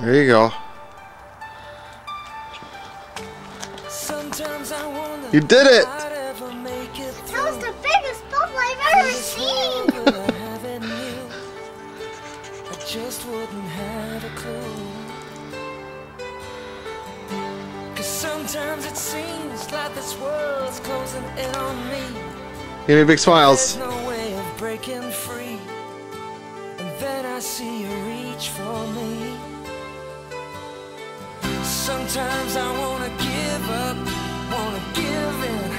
There you go. You did it! That was the biggest bubble I've ever seen! I just wouldn't have a clue. Cause sometimes it seems like this world's closing in on me. Give me big smiles. There's no way of breaking free. And then I see you reach for me. Sometimes I wanna give up, wanna give in,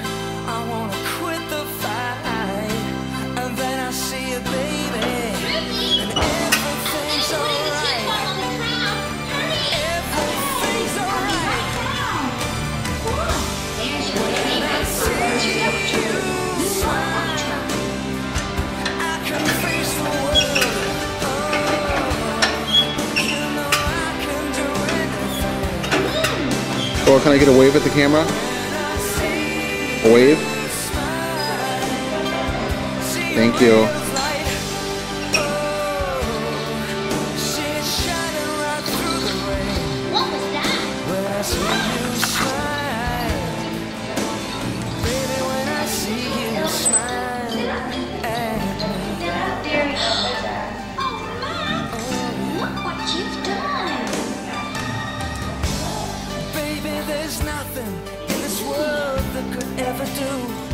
I wanna quit the fight. And then I see you, baby, and everything's alright. Everything's alright. Or can I get a wave at the camera? A wave? Thank you. There's nothing in this world that could ever do.